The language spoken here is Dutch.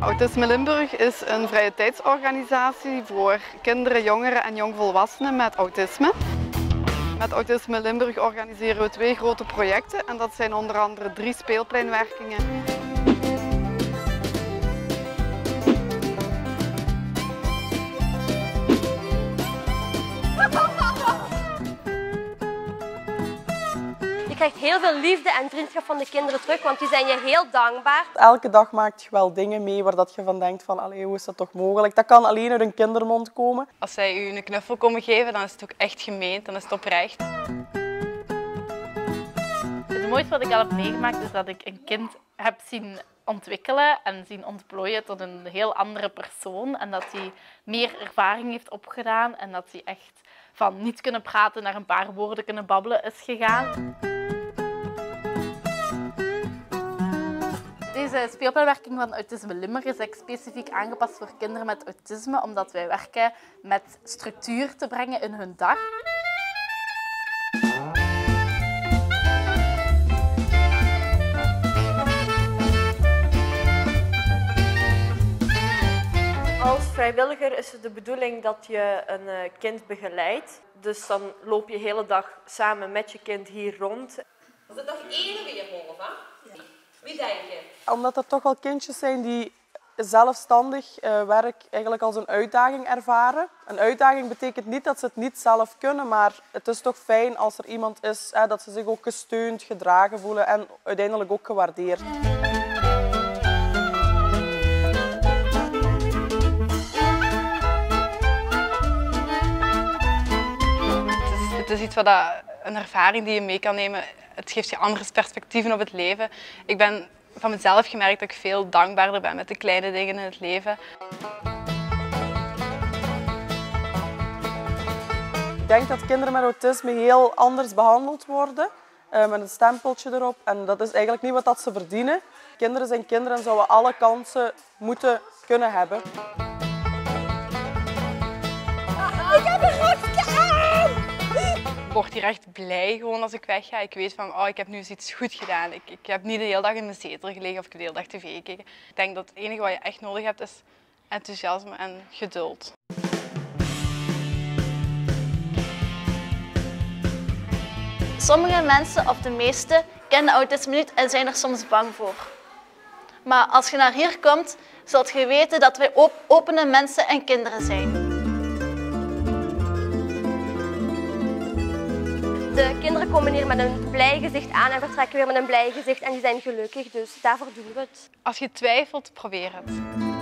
Autisme Limburg is een vrije tijdsorganisatie voor kinderen, jongeren en jongvolwassenen met autisme. Met Autisme Limburg organiseren we twee grote projecten en dat zijn onder andere drie speelpleinwerkingen. Krijgt heel veel liefde en vriendschap van de kinderen terug, want die zijn je heel dankbaar. Elke dag maakt je wel dingen mee waar dat je van denkt van, allee, hoe is dat toch mogelijk? Dat kan alleen uit een kindermond komen. Als zij u een knuffel komen geven, dan is het ook echt gemeend, dan is het oprecht. Het mooiste wat ik al heb meegemaakt is dat ik een kind heb zien ontwikkelen en zien ontplooien tot een heel andere persoon. En dat hij meer ervaring heeft opgedaan en dat hij echt van niet kunnen praten naar een paar woorden kunnen babbelen is gegaan. Deze speelpleinwerking van Autisme Limburg is echt specifiek aangepast voor kinderen met autisme, omdat wij werken met structuur te brengen in hun dag. Als vrijwilliger is het de bedoeling dat je een eh, kind begeleidt. Dus dan loop je de hele dag samen met je kind hier rond. Is het nog één weerwolf, hè? Wie denk je? Omdat er toch wel kindjes zijn die zelfstandig eh, werk eigenlijk als een uitdaging ervaren. Een uitdaging betekent niet dat ze het niet zelf kunnen, maar het is toch fijn als er iemand is hè, dat ze zich ook gesteund, gedragen voelen en uiteindelijk ook gewaardeerd. Het is, het is iets wat dat, een ervaring die je mee kan nemen. Het geeft je andere perspectieven op het leven. Ik ben van mezelf gemerkt dat ik veel dankbaarder ben met de kleine dingen in het leven. Ik denk dat kinderen met autisme heel anders behandeld worden, eh, met een stempeltje erop. En dat is eigenlijk niet wat dat ze verdienen. Kinderen zijn kinderen en zouden alle kansen moeten kunnen hebben. Hier echt blij gewoon als ik wegga. Ik weet van, oh, ik heb nu iets goed gedaan. Ik, ik heb niet de hele dag in de zetel gelegen of ik de hele dag tv gekeken. Ik denk dat het enige wat je echt nodig hebt is enthousiasme en geduld. Sommige mensen, of de meeste, kennen autisme niet en zijn er soms bang voor. Maar als je naar hier komt, zult je weten dat wij op opene mensen en kinderen zijn. De kinderen komen hier met een blij gezicht aan en vertrekken weer met een blij gezicht en die zijn gelukkig, dus daarvoor doen we het. Als je twijfelt, probeer het.